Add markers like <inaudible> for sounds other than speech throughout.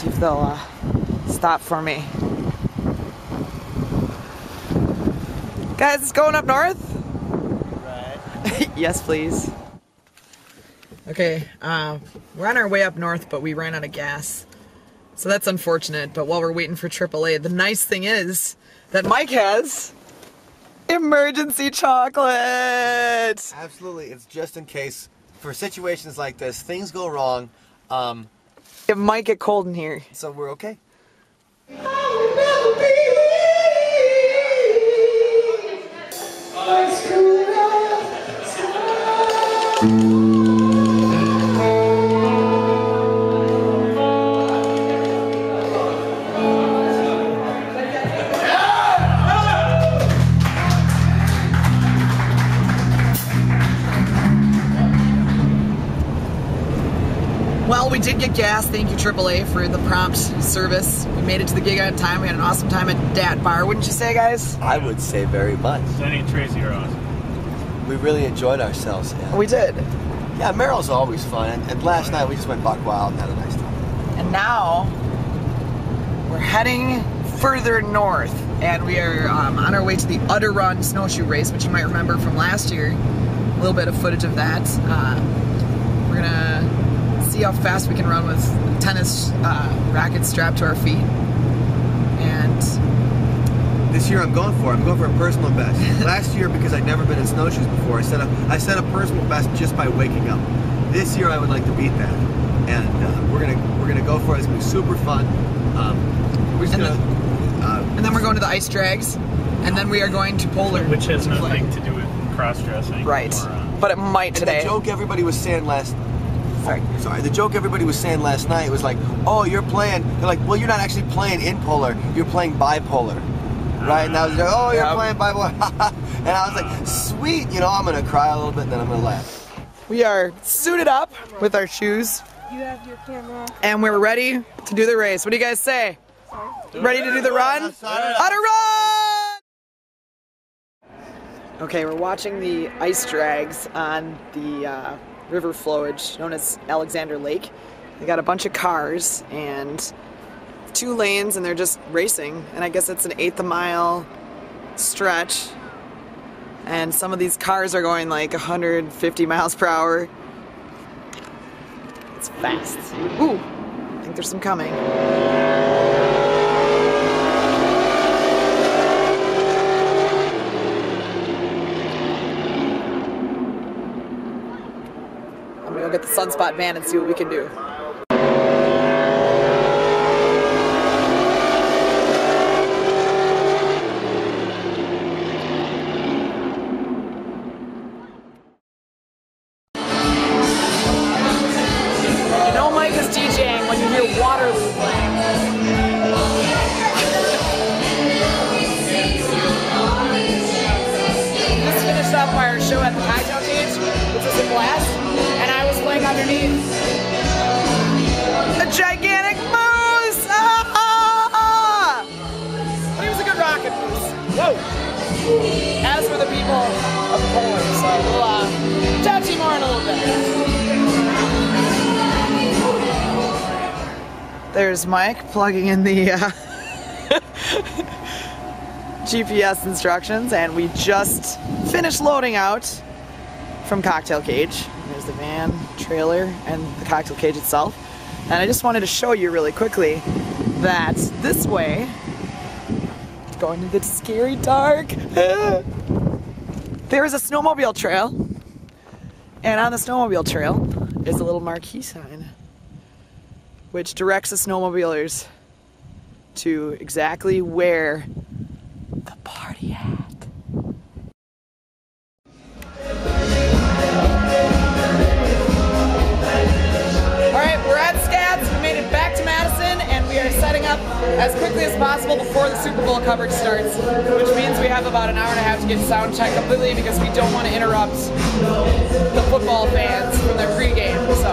See if they'll uh, stop for me. Guys, it's going up north? Right. <laughs> yes, please. Okay, uh, we're on our way up north, but we ran out of gas. So that's unfortunate, but while we're waiting for AAA, the nice thing is that Mike has emergency chocolate! Absolutely. It's just in case for situations like this, things go wrong. Um, It might get cold in here. so we're okay. Well, we did get gas. Thank you, AAA, for the prompt service. We made it to the gig on time. We had an awesome time at DAT Bar, wouldn't you say, guys? I would say very much. Denny and Tracy are awesome. We really enjoyed ourselves. Yeah, We did. yeah Merrill's always fun. And, and last night we just went buck wild and had a nice time. And now we're heading further north, and we are um, on our way to the Udder Run snowshoe race, which you might remember from last year. A little bit of footage of that. Uh, we're gonna see how fast we can run with tennis uh, rackets strapped to our feet. And This year I'm going for. it. I'm going for a personal best. <laughs> Last year, because I'd never been in snowshoes before, I set a I set a personal best just by waking up. This year I would like to beat that, and uh, we're gonna we're gonna go for it. It's gonna be super fun. Um, we're just And gonna. uh, and then we're going to the ice drags, and then we are going to Polar. Which has nothing to do with cross dressing. Right, Or, uh, but it might and today. the joke everybody was saying last Sorry. sorry, the joke everybody was saying last night was like, oh, you're playing. They're like, well, you're not actually playing in Polar. You're playing bipolar, right? And I was like, oh, you're Yeah. playing bipolar. <laughs> and I was like, sweet. You know, I'm gonna cry a little bit, and then I'm gonna laugh. We are suited up with our shoes, You have your camera. and we're ready to do the race. What do you guys say? Ready to do the run? On a run! Okay, we're watching the ice drags on the uh, river flowage known as Alexander Lake. They got a bunch of cars and two lanes, and they're just racing. And I guess it's an eighth of a mile stretch. And some of these cars are going like 150 miles per hour. It's fast. Ooh, I think there's some coming. Get the Sunspot van and see what we can do. Gigantic moose! Ah! But he was a good rocket moose. Whoa! As for the people of Poland, so we'll uh, to you more in a little bit. There's Mike plugging in the uh, <laughs> GPS instructions, and we just finished loading out from Cocktail Cage. There's the van, trailer, and the Cocktail Cage itself. And I just wanted to show you really quickly that this way, going into the scary dark, <laughs> there is a snowmobile trail, and on the snowmobile trail is a little marquee sign which directs the snowmobilers to exactly where the party at. We are setting up as quickly as possible before the Super Bowl coverage starts, which means we have about an hour and a half to get sound checked completely because we don't want to interrupt the football fans from their pregame. So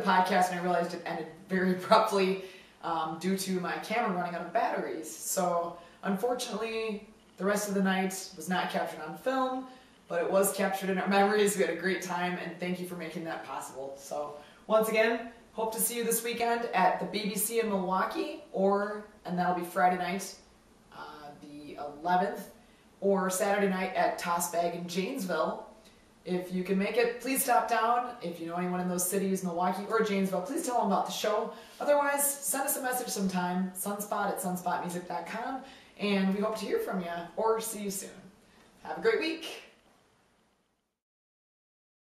podcast and I realized it ended very <laughs> abruptly um, due to my camera running out of batteries. So unfortunately, the rest of the night was not captured on film, but it was captured in our <laughs> memories. We had a great time, and thank you for making that possible. So once again, hope to see you this weekend at the BBC in Milwaukee, or and that'll be Friday night, uh, the 11th, or Saturday night at Toss Bag in Janesville. If you can make it, please stop down. If you know anyone in those cities, Milwaukee or Janesville, please tell them about the show. Otherwise, send us a message sometime, sunspot at sunspotmusic.com, and we hope to hear from you or see you soon. Have a great week.